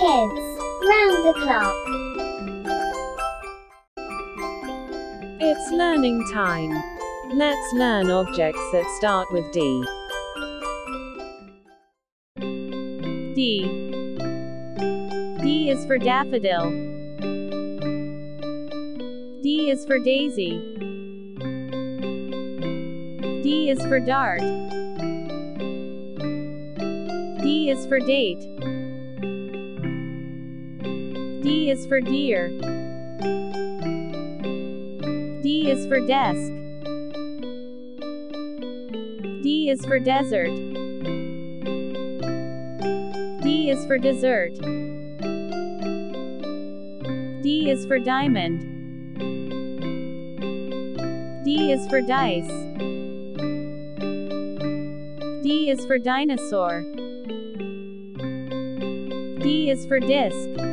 Kids, round the clock. It's learning time. Let's learn objects that start with D. D. D is for daffodil. D is for daisy. D is for dart. D is for date. D is for deer. D is for desk. D is for desert. D is for dessert. D is for diamond. D is for dice. D is for dinosaur. D is for disc.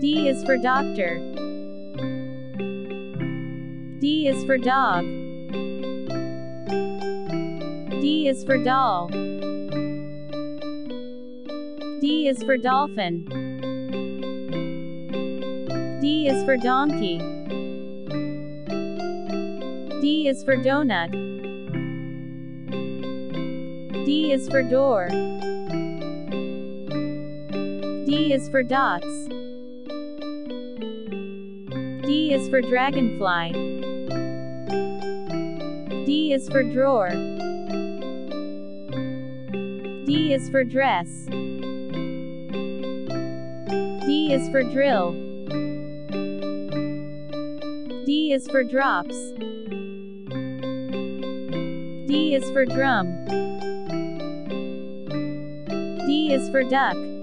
D is for doctor. D is for dog. D is for doll. D is for dolphin. D is for donkey. D is for donut. D is for door. D is for dots. D is for dragonfly. D is for drawer. D is for dress. D is for drill. D is for drops. D is for drum. D is for duck.